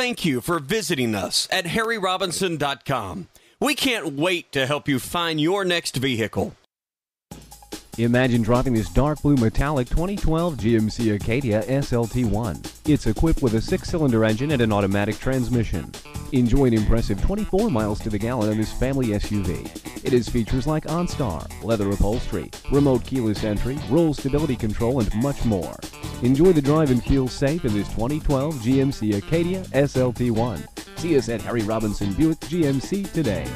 thank you for visiting us at harryrobinson.com. We can't wait to help you find your next vehicle. Imagine driving this dark blue metallic 2012 GMC Acadia SLT1. It's equipped with a six-cylinder engine and an automatic transmission. Enjoy an impressive 24 miles to the gallon in this family SUV. It has features like OnStar, leather upholstery, remote keyless entry, roll stability control, and much more. Enjoy the drive and feel safe in this 2012 GMC Acadia SLT1. See us at Harry Robinson Buick GMC today.